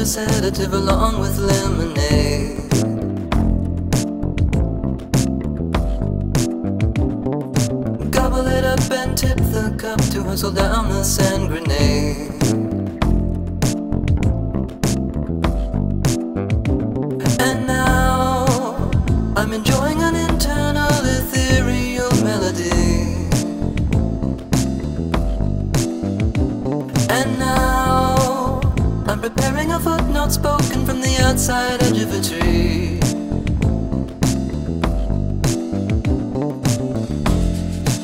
a sedative along with lemonade. Gobble it up and tip the cup to hustle down the sand grenade. And now I'm enjoying an internal ethereal melody. And now I'm preparing a food spoken from the outside edge of a tree.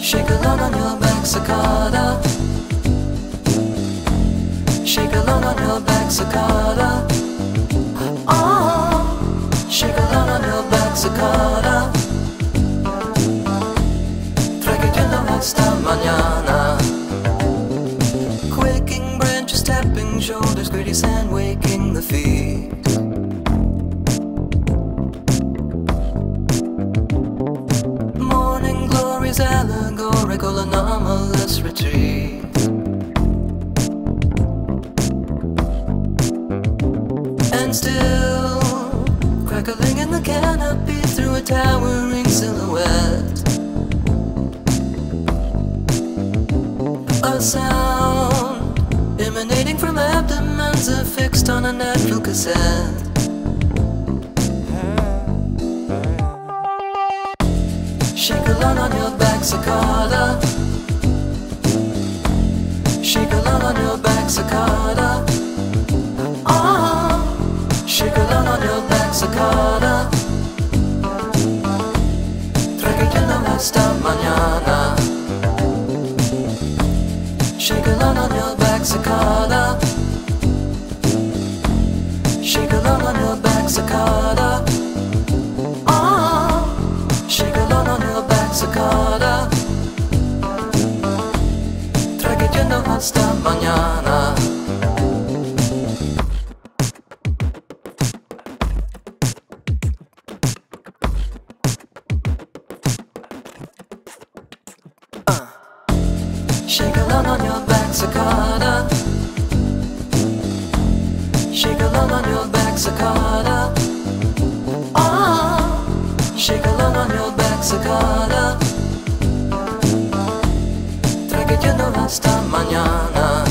Shake a along on your back, cicada. Shake a along on your back, cicada. Shoulders, gritty sand waking the feet. Morning glories, allegorical, anomalous retreat. And still, crackling in the canopy through a towering silhouette. A sound abdomens affixed on a natural cassette. Shake along on your back, cicada. Shake along on your back, cicada. Ah, shake along on your back, cicada. Trayendo hasta mañana. Shake along on your back, cicada. Mañana. Shake along on your back, cicada. Shake along on your back, cicada. Ah, shake along on your back, cicada. Trayendo hasta mañana.